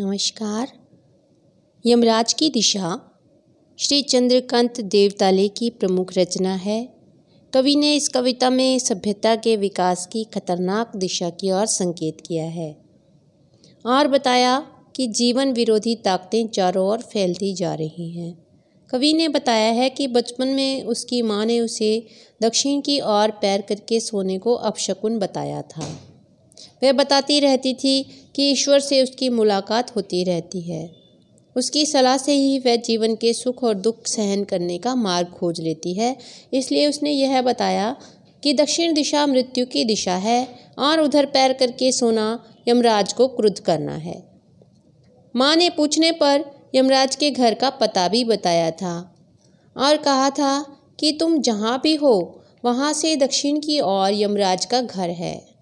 नमस्कार। यमराज की दिशा श्री चंद्रकांत देवताले की प्रमुख रचना है। कवि ने इस कविता में सभ्यता के विकास की खतरनाक दिशा की ओर संकेत किया है। और बताया कि जीवन विरोधी ताकतें चारों ओर फैलती जा रही हैं। कवि ने बताया है कि बचपन में उसकी माँ ने उसे दक्षिण की ओर पैर करके सोने को अपशकुन बताया था। वह बताती रहती थी कि ईश्वर से उसकी मुलाकात होती रहती है। उसकी सलाह से ही वह जीवन के सुख और दुख सहन करने का मार्ग खोज लेती है। इसलिए उसने यह बताया कि दक्षिण दिशा मृत्यु की दिशा है और उधर पैर करके सोना यमराज को क्रुद्ध करना है। माँ ने पूछने पर यमराज के घर का पता भी बताया था और कहा था कि तुम जहाँ भी हो, वहाँ से दक्षिण की ओर यमराज का घर है।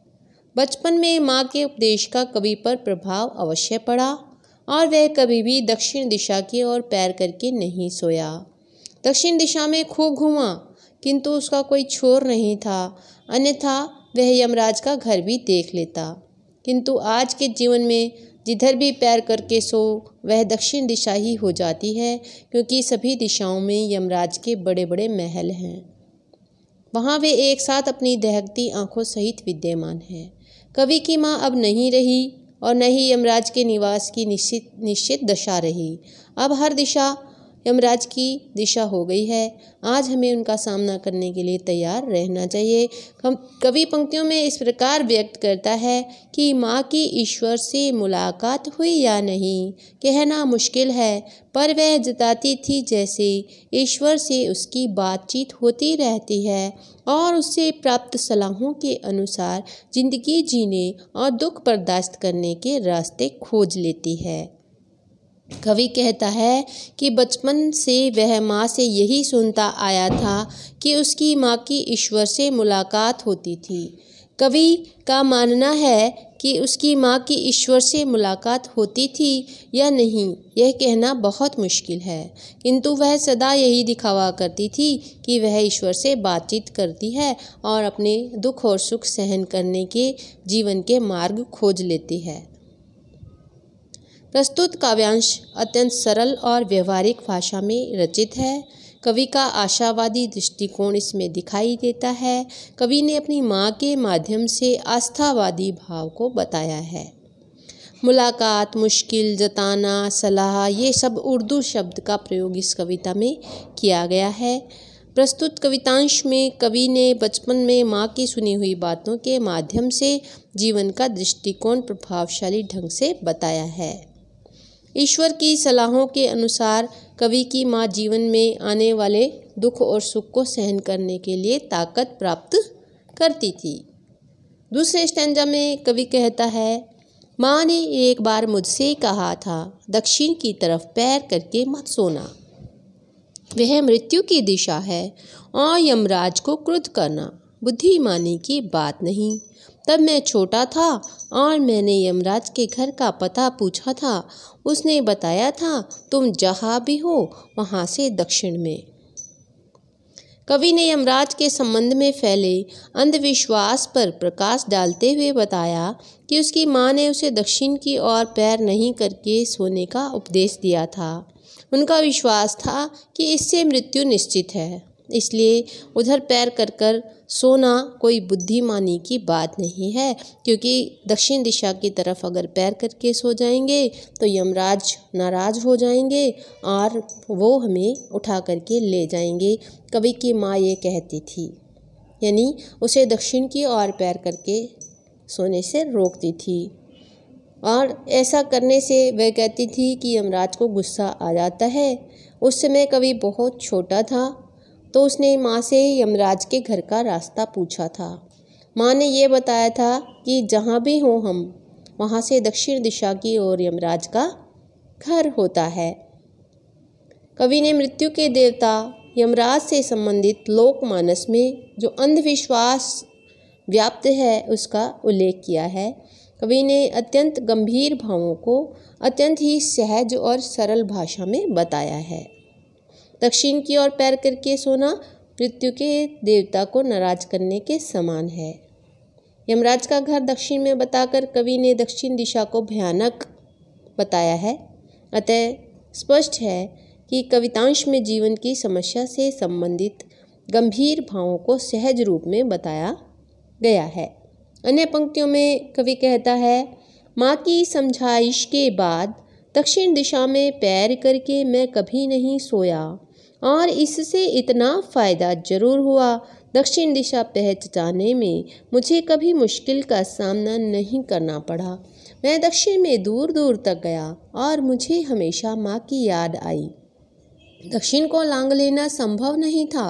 बचपन में माँ के उपदेश का कवि पर प्रभाव अवश्य पड़ा और वह कभी भी दक्षिण दिशा की ओर पैर करके नहीं सोया। दक्षिण दिशा में खूब घूमा, किंतु उसका कोई छोर नहीं था, अन्यथा वह यमराज का घर भी देख लेता। किंतु आज के जीवन में जिधर भी पैर करके सो, वह दक्षिण दिशा ही हो जाती है, क्योंकि सभी दिशाओं में यमराज के बड़े बड़े महल हैं। वहाँ वे एक साथ अपनी दहकती आँखों सहित विद्यमान हैं। कवि की माँ अब नहीं रही और न ही यमराज के निवास की निश्चित निश्चित दशा रही। अब हर दिशा यमराज की दिशा हो गई है। आज हमें उनका सामना करने के लिए तैयार रहना चाहिए। हम कवि पंक्तियों में इस प्रकार व्यक्त करता है कि माँ की ईश्वर से मुलाकात हुई या नहीं, कहना मुश्किल है, पर वह जताती थी जैसे ईश्वर से उसकी बातचीत होती रहती है और उससे प्राप्त सलाहों के अनुसार ज़िंदगी जीने और दुख बर्दाश्त करने के रास्ते खोज लेती है। कवि कहता है कि बचपन से वह माँ से यही सुनता आया था कि उसकी माँ की ईश्वर से मुलाकात होती थी। कवि का मानना है कि उसकी माँ की ईश्वर से मुलाकात होती थी या नहीं, यह कहना बहुत मुश्किल है। किंतु वह सदा यही दिखावा करती थी कि वह ईश्वर से बातचीत करती है और अपने दुख और सुख सहन करने के जीवन के मार्ग खोज लेती है। प्रस्तुत काव्यांश अत्यंत सरल और व्यवहारिक भाषा में रचित है। कवि का आशावादी दृष्टिकोण इसमें दिखाई देता है। कवि ने अपनी माँ के माध्यम से आस्थावादी भाव को बताया है। मुलाकात, मुश्किल, जताना, सलाह, ये सब उर्दू शब्द का प्रयोग इस कविता में किया गया है। प्रस्तुत कवितांश में कवि ने बचपन में माँ की सुनी हुई बातों के माध्यम से जीवन का दृष्टिकोण प्रभावशाली ढंग से बताया है। ईश्वर की सलाहों के अनुसार कवि की माँ जीवन में आने वाले दुख और सुख को सहन करने के लिए ताकत प्राप्त करती थी। दूसरे स्टैंजा में कवि कहता है, माँ ने एक बार मुझसे कहा था, दक्षिण की तरफ़ पैर करके मत सोना। वह मृत्यु की दिशा है, और यमराज को क्रुद्ध करना। बुद्धिमानी की बात नहीं तब मैं छोटा था और मैंने यमराज के घर का पता पूछा था। उसने बताया था, तुम जहाँ भी हो, वहाँ से दक्षिण में। कवि ने यमराज के संबंध में फैले अंधविश्वास पर प्रकाश डालते हुए बताया कि उसकी माँ ने उसे दक्षिण की ओर पैर नहीं करके सोने का उपदेश दिया था। उनका विश्वास था कि इससे मृत्यु निश्चित है। इसलिए उधर पैर कर कर सोना कोई बुद्धिमानी की बात नहीं है, क्योंकि दक्षिण दिशा की तरफ़ अगर पैर करके सो जाएँगे तो यमराज नाराज़ हो जाएँगे और वो हमें उठा करके ले जाएँगे। कवि की माँ ये कहती थी, यानी उसे दक्षिण की ओर पैर करके सोने से रोकती थी। और ऐसा करने से वह कहती थी कि यमराज को गुस्सा आ जाता है। उस समय कवि बहुत छोटा था तो उसने माँ से यमराज के घर का रास्ता पूछा था। माँ ने यह बताया था कि जहाँ भी हों हम, वहाँ से दक्षिण दिशा की ओर यमराज का घर होता है। कवि ने मृत्यु के देवता यमराज से संबंधित लोकमानस में जो अंधविश्वास व्याप्त है उसका उल्लेख किया है। कवि ने अत्यंत गंभीर भावों को अत्यंत ही सहज और सरल भाषा में बताया है। दक्षिण की ओर पैर करके सोना, मृत्यु के देवता को नाराज़ करने के समान है। यमराज का घर दक्षिण में बताकर कवि ने दक्षिण दिशा को भयानक बताया है। अतः स्पष्ट है कि कवितांश में जीवन की समस्या से संबंधित गंभीर भावों को सहज रूप में बताया गया है। अन्य पंक्तियों में कवि कहता है, माँ की समझाइश के बाद दक्षिण दिशा में पैर करके मैं कभी नहीं सोया। और इससे इतना फ़ायदा ज़रूर हुआ। दक्षिण दिशा पहचाने में मुझे कभी मुश्किल का सामना नहीं करना पड़ा। मैं दक्षिण में दूर दूर तक गया और मुझे हमेशा माँ की याद आई। दक्षिण को लांग लेना संभव नहीं था।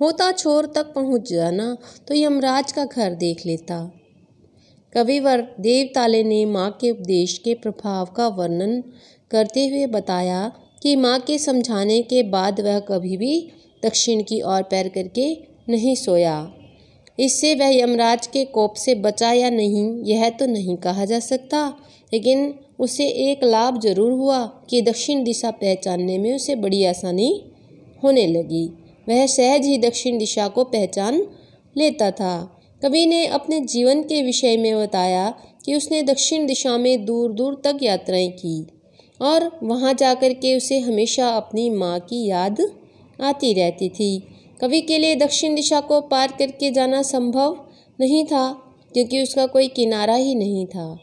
होता छोर तक पहुँच जाना तो यमराज का घर देख लेता। कविवर देवताले ने माँ के उपदेश के प्रभाव का वर्णन करते हुए बताया कि माँ के समझाने के बाद वह कभी भी दक्षिण की ओर पैर करके नहीं सोया। इससे वह यमराज के कोप से बचा या नहीं, यह तो नहीं कहा जा सकता, लेकिन उसे एक लाभ ज़रूर हुआ कि दक्षिण दिशा पहचानने में उसे बड़ी आसानी होने लगी। वह सहज ही दक्षिण दिशा को पहचान लेता था। कवि ने अपने जीवन के विषय में बताया कि उसने दक्षिण दिशा में दूर दूर तक यात्राएँ की। और वहाँ जाकर के उसे हमेशा अपनी माँ की याद आती रहती थी। कवि के लिए दक्षिण दिशा को पार करके जाना संभव नहीं था, क्योंकि उसका कोई किनारा ही नहीं था।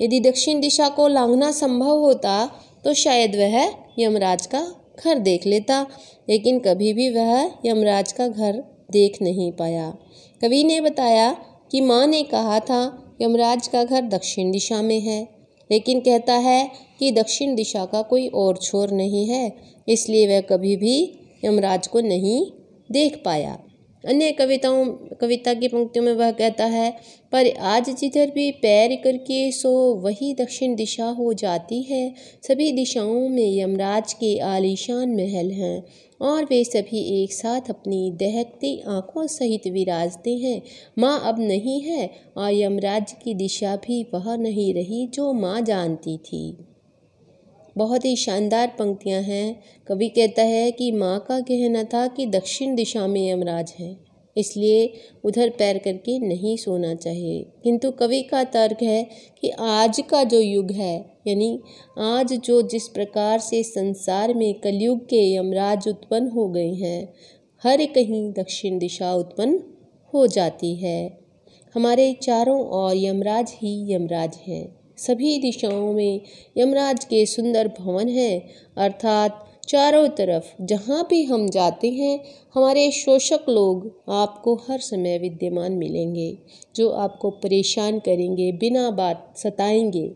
यदि दक्षिण दिशा को लांघना संभव होता तो शायद वह यमराज का घर देख लेता, लेकिन कभी भी वह यमराज का घर देख नहीं पाया। कवि ने बताया कि माँ ने कहा था, यमराज का घर दक्षिण दिशा में है। लेकिन कहता है कि दक्षिण दिशा का कोई और छोर नहीं है, इसलिए वह कभी भी यमराज को नहीं देख पाया। अन्य कविताओं, कविता की पंक्तियों में वह कहता है, पर आज जिधर भी पैर करके सो, वही दक्षिण दिशा हो जाती है। सभी दिशाओं में यमराज के आलीशान महल हैं और वे सभी एक साथ अपनी दहकती आँखों सहित विराजते हैं। माँ अब नहीं है और यमराज की दिशा भी वह नहीं रही जो माँ जानती थी। बहुत ही शानदार पंक्तियाँ हैं। कवि कहता है कि माँ का कहना था कि दक्षिण दिशा में यमराज है, इसलिए उधर पैर करके नहीं सोना चाहिए। किंतु कवि का तर्क है कि आज का जो युग है, यानी आज जो जिस प्रकार से संसार में कलयुग के यमराज उत्पन्न हो गए हैं, हर कहीं दक्षिण दिशा उत्पन्न हो जाती है। हमारे चारों ओर यमराज ही यमराज हैं। सभी दिशाओं में यमराज के सुंदर भवन हैं। अर्थात चारों तरफ़ जहाँ भी हम जाते हैं, हमारे शोषक लोग आपको हर समय विद्यमान मिलेंगे, जो आपको परेशान करेंगे, बिना बात सताएँगे।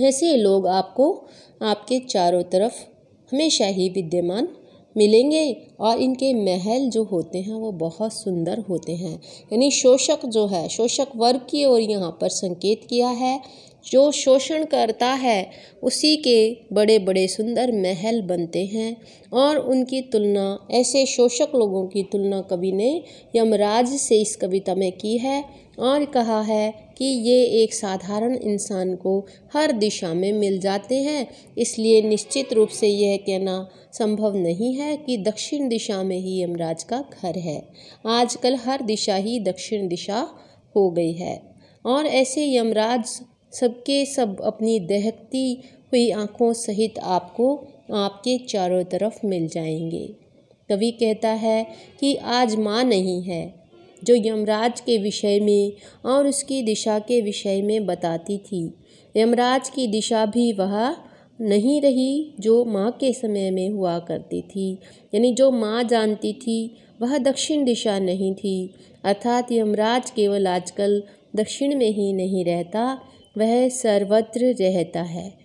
ऐसे लोग आपको आपके चारों तरफ़ हमेशा ही विद्यमान मिलेंगे और इनके महल जो होते हैं, वो बहुत सुंदर होते हैं। यानी शोषक जो है, शोषक वर्ग की ओर यहाँ पर संकेत किया है जो शोषण करता है, उसी के बड़े बड़े सुंदर महल बनते हैं और उनकी तुलना, ऐसे शोषक लोगों की तुलना कवि ने यमराज से इस कविता में की है और कहा है कि ये एक साधारण इंसान को हर दिशा में मिल जाते हैं। इसलिए निश्चित रूप से यह कहना संभव नहीं है कि दक्षिण दिशा में ही यमराज का घर है। आजकल हर दिशा ही दक्षिण दिशा हो गई है और ऐसे यमराज सबके सब अपनी दहकती हुई आँखों सहित आपको आपके चारों तरफ़ मिल जाएँगे। कवि कहता है कि आज माँ नहीं है, जो यमराज के विषय में और उसकी दिशा के विषय में बताती थी। यमराज की दिशा भी वह नहीं रही जो माँ के समय में हुआ करती थी। यानी जो माँ जानती थी, वह दक्षिण दिशा नहीं थी। अर्थात यमराज केवल आजकल दक्षिण में ही नहीं रहता वह सर्वत्र रहता है।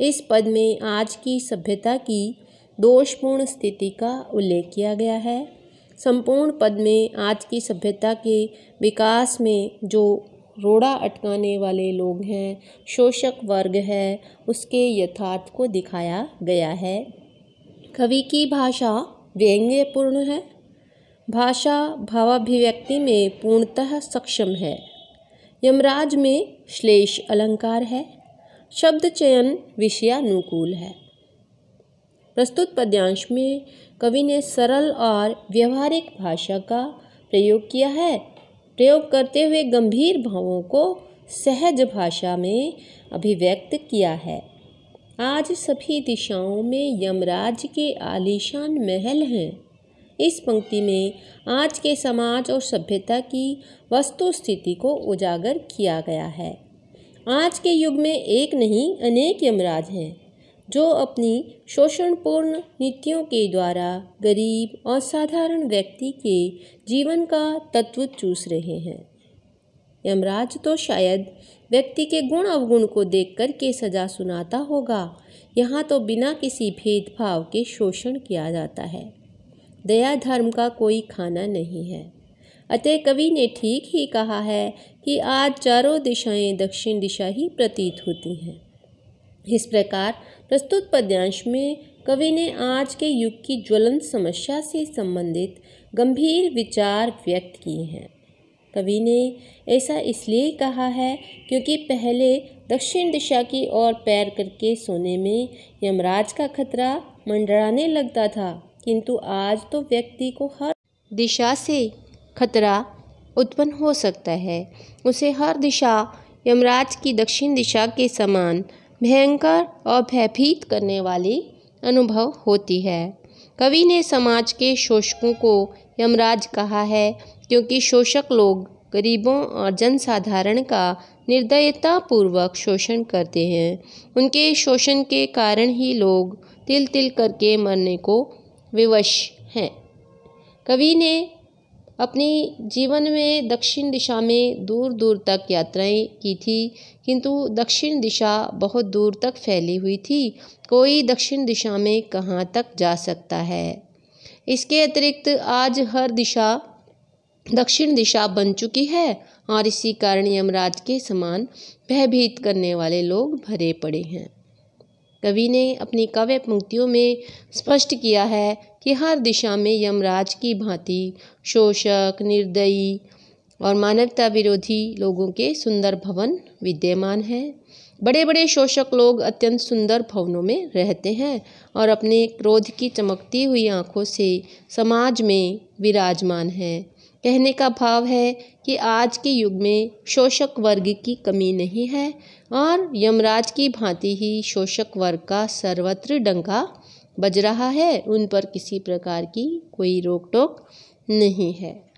इस पद में आज की सभ्यता की दोषपूर्ण स्थिति का उल्लेख किया गया है। संपूर्ण पद में आज की सभ्यता के विकास में जो रोड़ा अटकाने वाले लोग हैं, शोषक वर्ग है, उसके यथार्थ को दिखाया गया है। कवि की भाषा व्यंग्यपूर्ण है। भाषा भावाभिव्यक्ति में पूर्णतः सक्षम है। यमराज में श्लेष अलंकार है, शब्द चयन विषयानुकूल है। प्रस्तुत पद्यांश में कवि ने सरल और व्यवहारिक भाषा का प्रयोग किया है। प्रयोग करते हुए गंभीर भावों को सहज भाषा में अभिव्यक्त किया है। आज सभी दिशाओं में यमराज के आलीशान महल हैं। इस पंक्ति में आज के समाज और सभ्यता की वस्तु स्थिति को उजागर किया गया है। आज के युग में एक नहीं, अनेक यमराज हैं, जो अपनी शोषणपूर्ण नीतियों के द्वारा गरीब और साधारण व्यक्ति के जीवन का तत्व चूस रहे हैं। यमराज तो शायद व्यक्ति के गुण अवगुण को देख कर के सजा सुनाता होगा। यहाँ तो बिना किसी भेदभाव के शोषण किया जाता है। दया धर्म का कोई खाना नहीं है। अतः कवि ने ठीक ही कहा है कि आज चारों दिशाएँ दक्षिण दिशा ही प्रतीत होती हैं। इस प्रकार प्रस्तुत पद्यांश में कवि ने आज के युग की ज्वलंत समस्या से संबंधित गंभीर विचार व्यक्त किए हैं। कवि ने ऐसा इसलिए कहा है क्योंकि पहले दक्षिण दिशा की ओर पैर करके सोने में यमराज का खतरा मंडराने लगता था। किंतु आज तो व्यक्ति को हर दिशा से खतरा उत्पन्न हो सकता है। उसे हर दिशा, यमराज की दक्षिण दिशा के समान भयंकर और भयभीत करने वाली अनुभव होती है। कवि ने समाज के शोषकों को यमराज कहा है, क्योंकि शोषक लोग गरीबों और जनसाधारण का निर्दयतापूर्वक शोषण करते हैं। उनके शोषण के कारण ही लोग तिल तिल करके मरने को विवश हैं। कवि ने अपनी जीवन में दक्षिण दिशा में दूर दूर तक यात्राएँ की थी, किंतु दक्षिण दिशा बहुत दूर तक फैली हुई थी। कोई दक्षिण दिशा में कहाँ तक जा सकता है? इसके अतिरिक्त आज हर दिशा दक्षिण दिशा बन चुकी है और इसी कारण यमराज के समान भयभीत करने वाले लोग भरे पड़े हैं। कवि ने अपनी काव्य पंक्तियों में स्पष्ट किया है कि हर दिशा में यमराज की भांति शोषक, निर्दयी और मानवता विरोधी लोगों के सुंदर भवन विद्यमान हैं। बड़े बड़े शोषक लोग अत्यंत सुंदर भवनों में रहते हैं और अपने क्रोध की चमकती हुई आँखों से समाज में विराजमान हैं। कहने का भाव है कि आज के युग में शोषक वर्ग की कमी नहीं है और यमराज की भांति ही शोषक वर्ग का सर्वत्र डंका बज रहा है, उन पर किसी प्रकार की कोई रोक टोक नहीं है।